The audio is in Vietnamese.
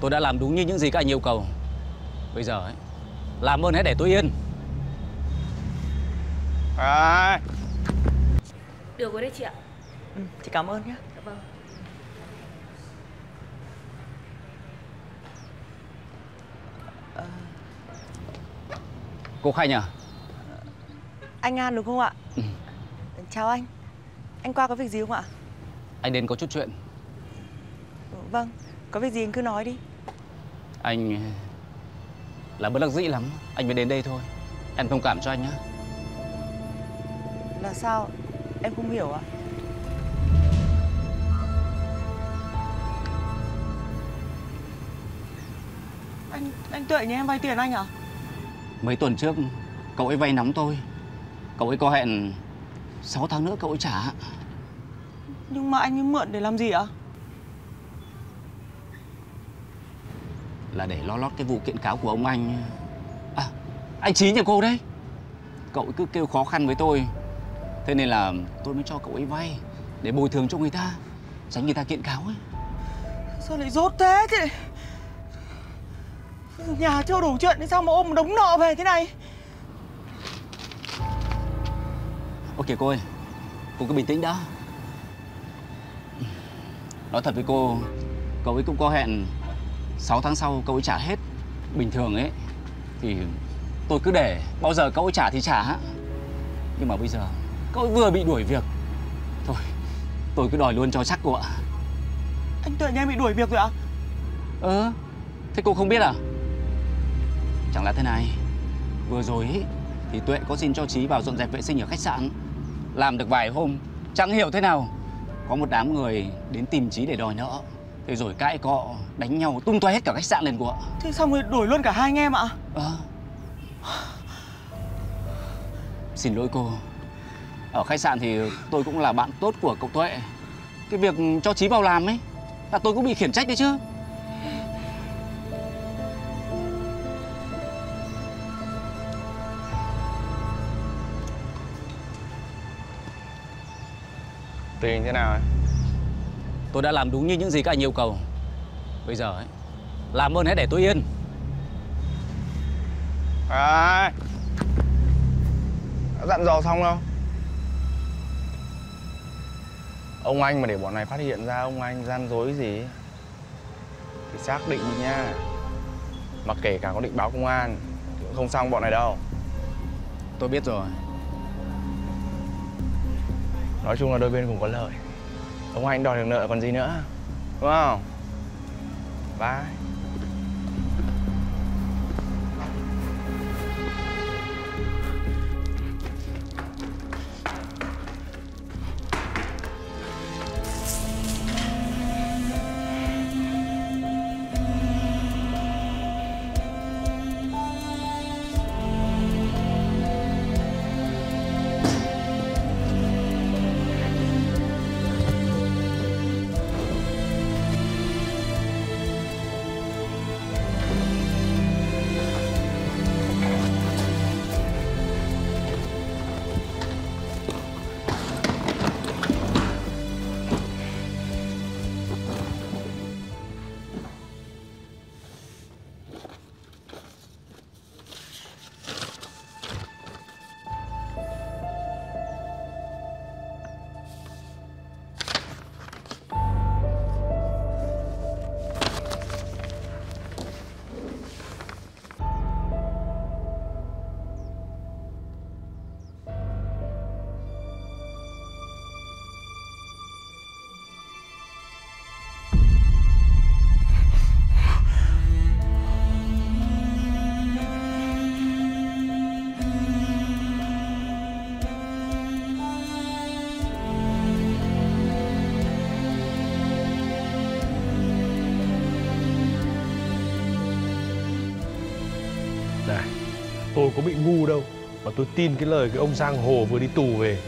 Tôi đã làm đúng như những gì các anh yêu cầu Bây giờ ấy Làm ơn hãy để tôi yên À, Được rồi đấy chị ạ Ừ, chị cảm ơn nhé. Dạ vâng Cô Khanh à Anh An đúng không ạ? Ừ. Chào anh. Anh qua có việc gì không ạ? Anh đến có chút chuyện Vâng, có việc gì anh cứ nói đi. Anh Là bất đắc dĩ lắm Anh mới đến đây thôi Em thông cảm cho anh nhé Là sao? Em không hiểu ạ. Anh anh Tuệ nhà em vay tiền anh à? Mấy tuần trước Cậu ấy vay nóng tôi Cậu ấy có hẹn 6 tháng nữa cậu ấy trả Nhưng mà anh ấy mượn để làm gì ạ? Là để lo lót cái vụ kiện cáo của ông anh. À Anh Trí nhà cô đấy. Cậu cứ kêu khó khăn với tôi. Thế nên là tôi mới cho cậu ấy vay Để bồi thường cho người ta Tránh người ta kiện cáo ấy. Sao lại rốt thế chứ? Nhà chưa đủ chuyện sao mà ôm một đống nợ về thế này? Ok cô ơi Cô cứ bình tĩnh đã. Nói thật với cô Cậu ấy cũng có hẹn 6 tháng sau cậu ấy trả hết. Bình thường ấy Thì tôi cứ để Bao giờ cậu ấy trả thì trả Nhưng mà bây giờ Cậu ấy vừa bị đuổi việc. Thôi Tôi cứ đòi luôn cho chắc cô ạ. Anh Tuệ em bị đuổi việc rồi ạ? Ờ Thế cô không biết à? Chẳng là thế này Vừa rồi ấy Thì Tuệ có xin cho Trí vào dọn dẹp vệ sinh ở khách sạn. Làm được vài hôm Chẳng hiểu thế nào. Có một đám người đến tìm Trí để đòi nợ Thế rồi cãi cọ Đánh nhau tung tóe hết cả khách sạn lên cô ạ Thế xong rồi đuổi luôn cả hai anh em ạ? Ờ. Xin lỗi cô. Ở khách sạn thì tôi cũng là bạn tốt của cậu Tuệ. Cái việc cho Trí vào làm ấy Là tôi cũng bị khiển trách đấy chứ. Tình hình thế nào ấy? Tôi đã làm đúng như những gì các anh yêu cầu. Bây giờ ấy Làm ơn hãy để tôi yên. À, đã dặn dò xong đâu? Ông anh mà để bọn này phát hiện ra ông anh gian dối gì? Thì xác định đi nha. Mà kể cả có định báo công an cũng không xong bọn này đâu. Tôi biết rồi. Nói chung là đôi bên cùng có lợi Ông anh đòi được nợ còn gì nữa. Đúng không? Bye. Này, tôi có bị ngu đâu mà tôi tin cái lời cái ông giang hồ vừa đi tù về.